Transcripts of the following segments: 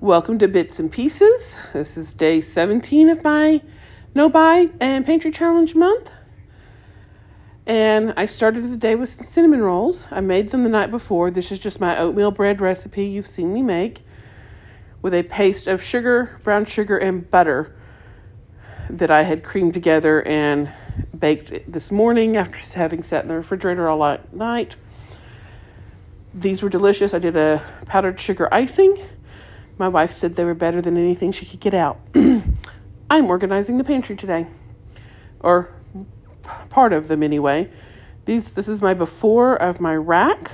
Welcome to Bits and Pieces. This is day 17 of my No Buy and Pantry Challenge month. And I started the day with some cinnamon rolls. I made them the night before. This is just my oatmeal bread recipe you've seen me make with a paste of sugar, brown sugar, and butter that I had creamed together and baked this morning after having sat in the refrigerator all night. These were delicious. I did a powdered sugar icing. My wife said they were better than anything she could get out. I'm organizing the pantry today, or part of them anyway. These this is my before of my rack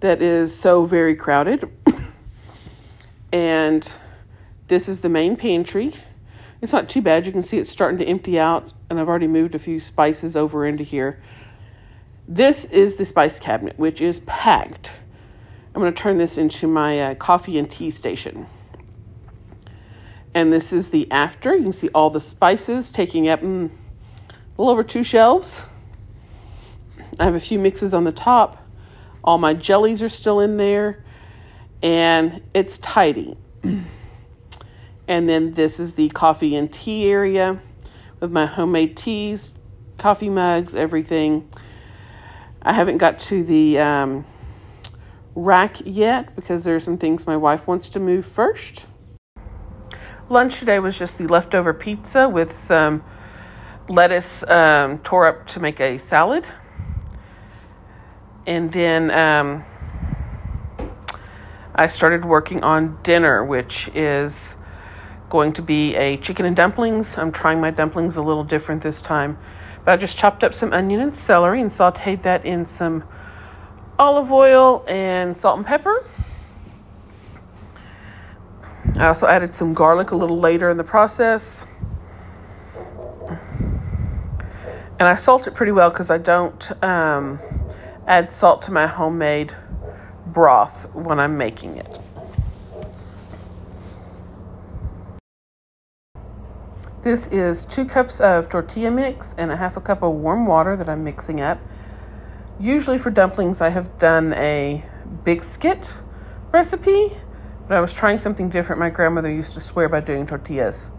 that is so very crowded. and this is the main pantry. It's not too bad. You can see it's starting to empty out, and I've already moved a few spices over into here. This is the spice cabinet, which is packed. I'm going to turn this into my uh, coffee and tea station. And this is the after. You can see all the spices taking up mm, a little over two shelves. I have a few mixes on the top. All my jellies are still in there. And it's tidy. and then this is the coffee and tea area with my homemade teas, coffee mugs, everything. I haven't got to the um, rack yet because there are some things my wife wants to move first. Lunch today was just the leftover pizza with some lettuce um, tore up to make a salad. And then um, I started working on dinner, which is going to be a chicken and dumplings. I'm trying my dumplings a little different this time. But I just chopped up some onion and celery and sauteed that in some olive oil and salt and pepper. I also added some garlic a little later in the process. And I salt it pretty well because I don't um, add salt to my homemade broth when I'm making it. This is two cups of tortilla mix and a half a cup of warm water that I'm mixing up. Usually for dumplings, I have done a biscuit recipe, but I was trying something different. My grandmother used to swear by doing tortillas.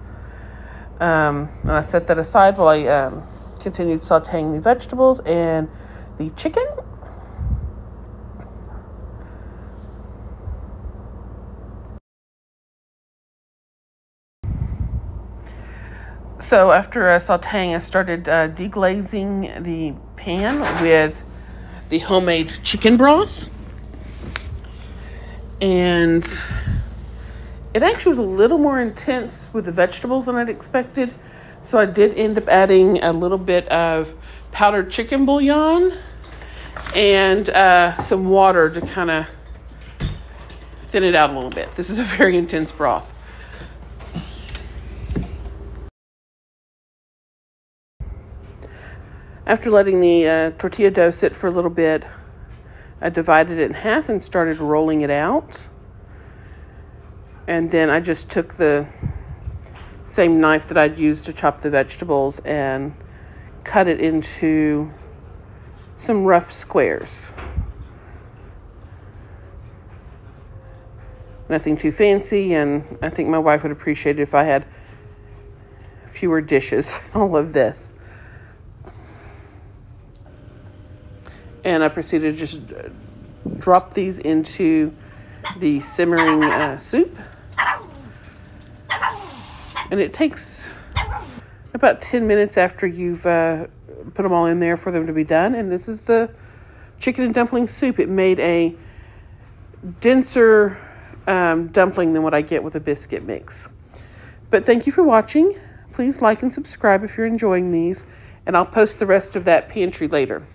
Um, and I set that aside while I um, continued sauteing the vegetables and the chicken. So after uh, sauteing, I started uh, deglazing the pan with the homemade chicken broth. And it actually was a little more intense with the vegetables than I'd expected. So I did end up adding a little bit of powdered chicken bouillon and uh, some water to kind of thin it out a little bit. This is a very intense broth. After letting the uh, tortilla dough sit for a little bit, I divided it in half and started rolling it out. And then I just took the same knife that I'd used to chop the vegetables and cut it into some rough squares. Nothing too fancy, and I think my wife would appreciate it if I had fewer dishes, all of this. And I proceeded to just drop these into the simmering uh, soup. And it takes about 10 minutes after you've uh, put them all in there for them to be done. And this is the chicken and dumpling soup. It made a denser um, dumpling than what I get with a biscuit mix. But thank you for watching. Please like and subscribe if you're enjoying these, and I'll post the rest of that pantry later.